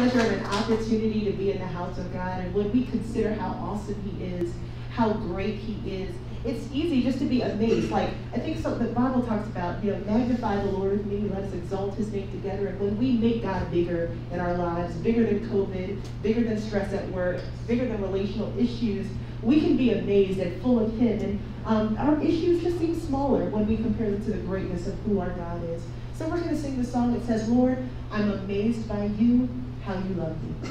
pleasure and an opportunity to be in the house of God. And when we consider how awesome He is, how great He is, it's easy just to be amazed. Like, I think so, the Bible talks about, you know, magnify the Lord with me, let us exalt his name together. And when we make God bigger in our lives, bigger than COVID, bigger than stress at work, bigger than relational issues, we can be amazed and full of him. And um, our issues just seem smaller when we compare them to the greatness of who our God is. So we're going to sing the song that says, Lord, I'm amazed by you, how you love me.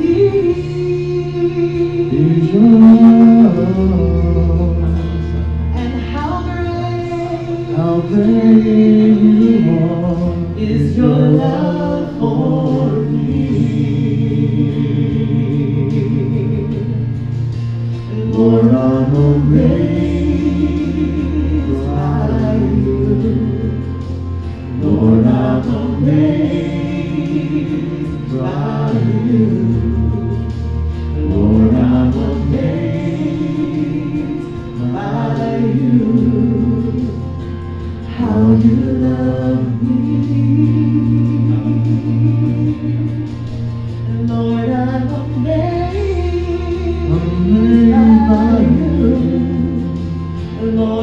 me.